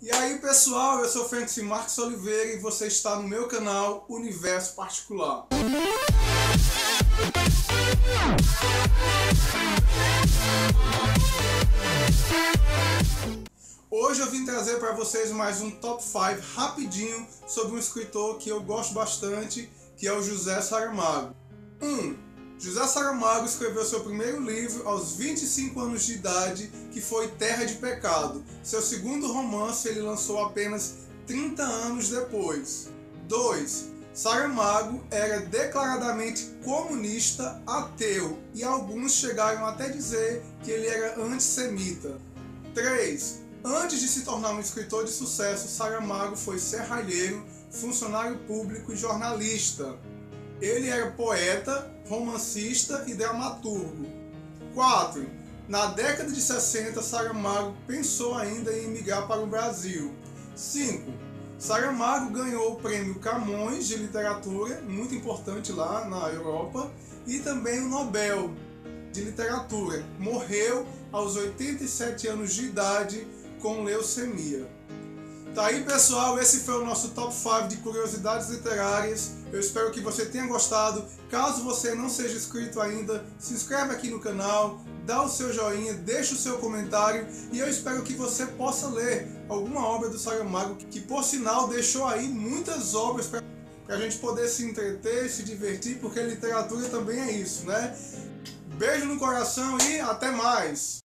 E aí pessoal, eu sou Francis Marques Oliveira e você está no meu canal Universo Particular. Hoje eu vim trazer para vocês mais um top 5 rapidinho sobre um escritor que eu gosto bastante, que é o José Saramago. 1. Um, José Saramago escreveu seu primeiro livro aos 25 anos de idade, que foi Terra de Pecado. Seu segundo romance ele lançou apenas 30 anos depois. 2. Saramago era declaradamente comunista, ateu, e alguns chegaram até dizer que ele era antissemita. 3. Antes de se tornar um escritor de sucesso, Saramago foi serralheiro, funcionário público e jornalista. Ele era poeta, romancista e dramaturgo. 4. Na década de 60, Saramago pensou ainda em emigrar para o Brasil. 5. Saramago ganhou o prêmio Camões de literatura, muito importante lá na Europa, e também o Nobel de literatura. Morreu aos 87 anos de idade com leucemia. Tá aí pessoal, esse foi o nosso top 5 de curiosidades literárias. Eu espero que você tenha gostado. Caso você não seja inscrito ainda, se inscreve aqui no canal, dá o seu joinha, deixa o seu comentário e eu espero que você possa ler alguma obra do Saramago, que por sinal deixou aí muitas obras para a gente poder se entreter, se divertir, porque literatura também é isso, né? Beijo no coração e até mais!